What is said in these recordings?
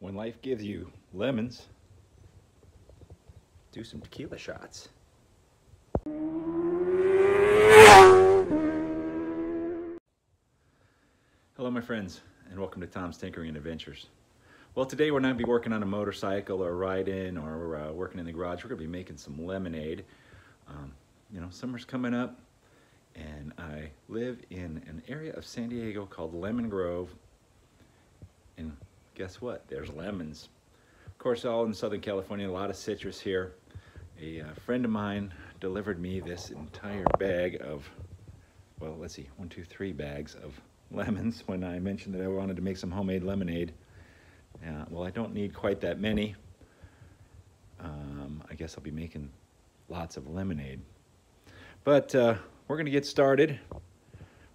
when life gives you lemons, do some tequila shots. Hello, my friends, and welcome to Tom's Tinkering and Adventures. Well, today we're not going to be working on a motorcycle or riding or uh, working in the garage. We're going to be making some lemonade. Um, you know, summer's coming up, and I live in an area of San Diego called Lemon Grove. And guess what? There's lemons. Of course, all in Southern California, a lot of citrus here. A uh, friend of mine delivered me this entire bag of, well, let's see, one, two, three bags of lemons when I mentioned that I wanted to make some homemade lemonade. Uh, well, I don't need quite that many. Um, I guess I'll be making lots of lemonade. But uh, we're going to get started.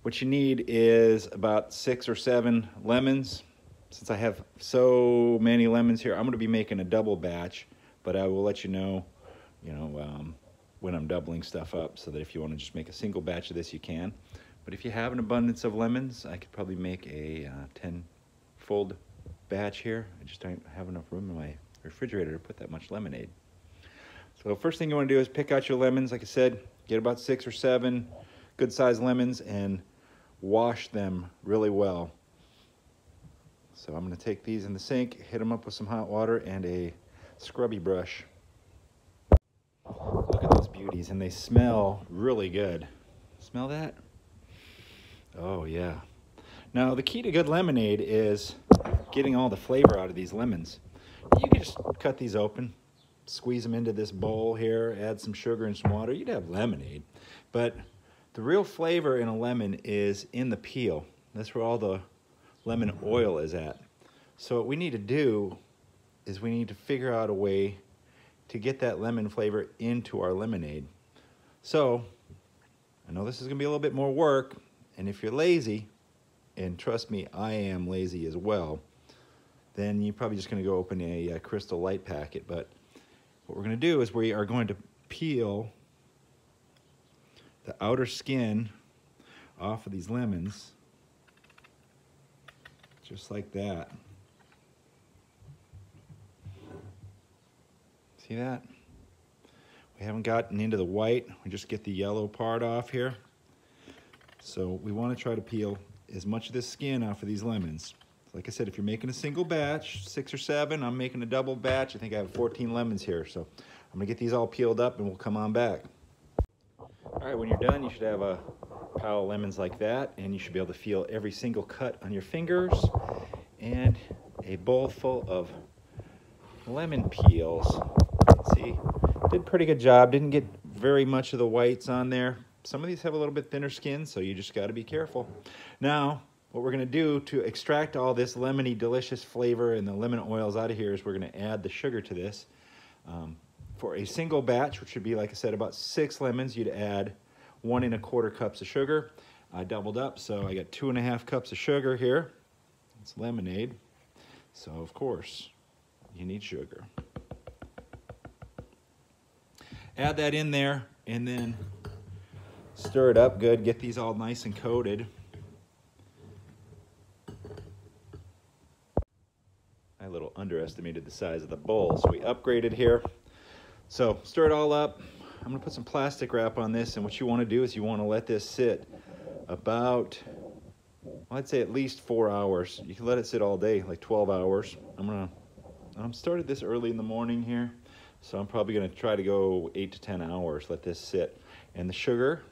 What you need is about six or seven lemons. Since I have so many lemons here, I'm going to be making a double batch, but I will let you know, you know, um, when I'm doubling stuff up so that if you want to just make a single batch of this, you can. But if you have an abundance of lemons, I could probably make a uh, 10 fold batch here. I just don't have enough room in my refrigerator to put that much lemonade. So first thing you want to do is pick out your lemons. Like I said, get about six or seven good sized lemons and wash them really well. So I'm going to take these in the sink, hit them up with some hot water and a scrubby brush. Look at those beauties, and they smell really good. Smell that? Oh, yeah. Now, the key to good lemonade is getting all the flavor out of these lemons. You can just cut these open, squeeze them into this bowl here, add some sugar and some water. You'd have lemonade. But the real flavor in a lemon is in the peel. That's where all the lemon oil is at. So what we need to do is we need to figure out a way to get that lemon flavor into our lemonade. So I know this is gonna be a little bit more work, and if you're lazy, and trust me, I am lazy as well, then you're probably just gonna go open a, a crystal light packet. But what we're gonna do is we are going to peel the outer skin off of these lemons, just like that. See that? We haven't gotten into the white. We just get the yellow part off here. So we want to try to peel as much of this skin off of these lemons. Like I said, if you're making a single batch, six or seven, I'm making a double batch. I think I have 14 lemons here. So I'm gonna get these all peeled up and we'll come on back. All right, when you're done, you should have a pile of lemons like that and you should be able to feel every single cut on your fingers and a bowl full of lemon peels. See, did pretty good job. Didn't get very much of the whites on there. Some of these have a little bit thinner skin, so you just got to be careful. Now, what we're going to do to extract all this lemony delicious flavor and the lemon oils out of here is we're going to add the sugar to this. Um, for a single batch, which would be, like I said, about six lemons, you'd add one and a quarter cups of sugar. I doubled up, so I got two and a half cups of sugar here. It's lemonade, so of course, you need sugar. Add that in there, and then stir it up good. Get these all nice and coated. I a little underestimated the size of the bowl, so we upgraded here. So stir it all up. I'm gonna put some plastic wrap on this, and what you wanna do is you wanna let this sit about, well, I'd say at least four hours. You can let it sit all day, like 12 hours. I'm gonna, I'm started this early in the morning here, so I'm probably gonna try to go eight to 10 hours, let this sit. And the sugar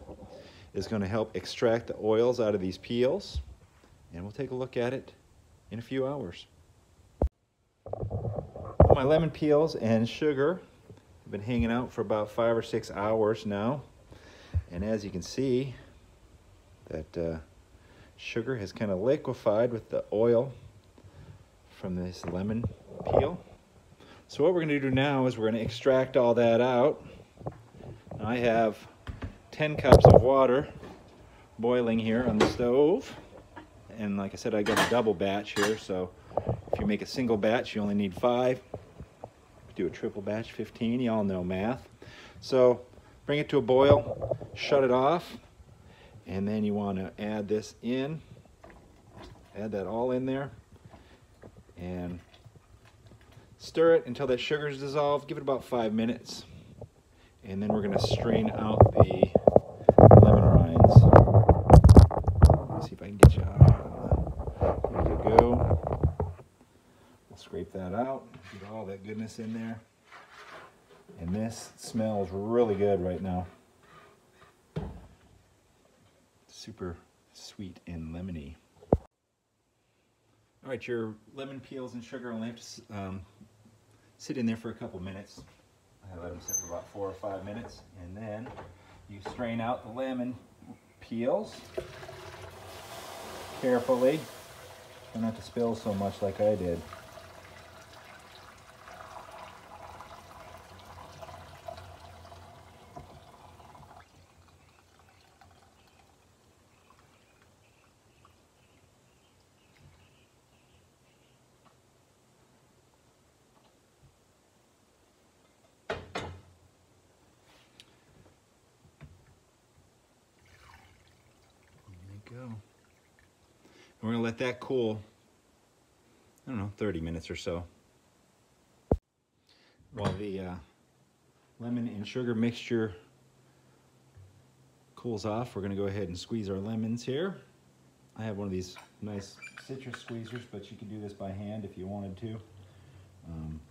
is gonna help extract the oils out of these peels, and we'll take a look at it in a few hours. My lemon peels and sugar have been hanging out for about five or six hours now. And as you can see, that uh, sugar has kind of liquefied with the oil from this lemon peel. So what we're going to do now is we're going to extract all that out. I have 10 cups of water boiling here on the stove. And like I said, I got a double batch here, so if you make a single batch, you only need five do a triple batch 15 y'all know math so bring it to a boil shut it off and then you want to add this in add that all in there and Stir it until that sugar is dissolved. Give it about five minutes. And then we're going to strain out the lemon rinds. Let's see if I can get you out. There you go. We'll scrape that out. Get all that goodness in there. And this smells really good right now. Super sweet and lemony. All right, your lemon peels and sugar only have to um, sit in there for a couple minutes. I let them sit for about four or five minutes, and then you strain out the lemon peels carefully. Try not to spill so much like I did. go. And we're gonna let that cool, I don't know, 30 minutes or so. While the uh, lemon and sugar mixture cools off, we're gonna go ahead and squeeze our lemons here. I have one of these nice citrus squeezers, but you can do this by hand if you wanted to. Um,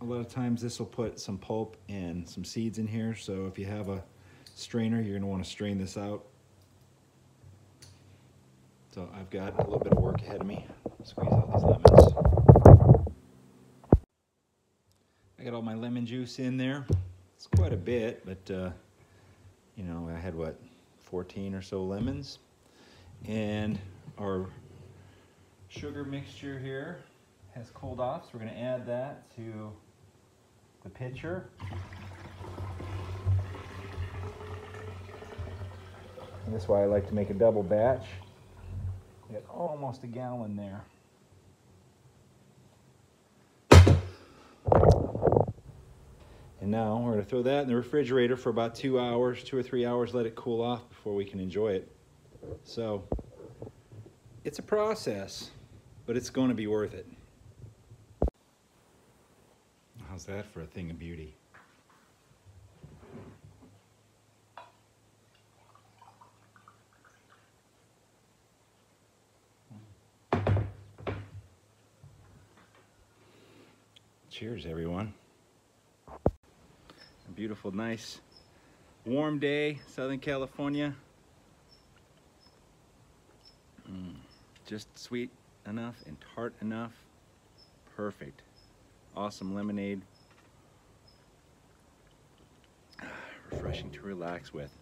a lot of times this will put some pulp and some seeds in here, so if you have a strainer, you're gonna wanna strain this out so I've got a little bit of work ahead of me. Squeeze out these lemons. I got all my lemon juice in there. It's quite a bit, but uh, you know, I had what, 14 or so lemons. And our sugar mixture here has cooled off, so we're gonna add that to the pitcher. And that's why I like to make a double batch. Get almost a gallon there. And now we're going to throw that in the refrigerator for about two hours, two or three hours, let it cool off before we can enjoy it. So it's a process, but it's going to be worth it. How's that for a thing of beauty? Cheers, everyone. A beautiful, nice, warm day, Southern California. Mm, just sweet enough and tart enough. Perfect. Awesome lemonade. Refreshing to relax with.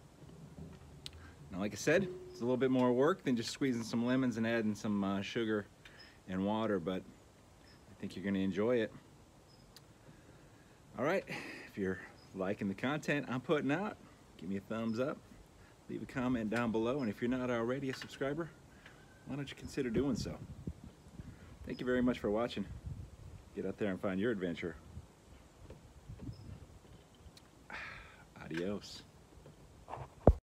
Now, like I said, it's a little bit more work than just squeezing some lemons and adding some uh, sugar and water, but I think you're going to enjoy it. All right, if you're liking the content I'm putting out, give me a thumbs up, leave a comment down below, and if you're not already a subscriber, why don't you consider doing so? Thank you very much for watching. Get out there and find your adventure. Adios.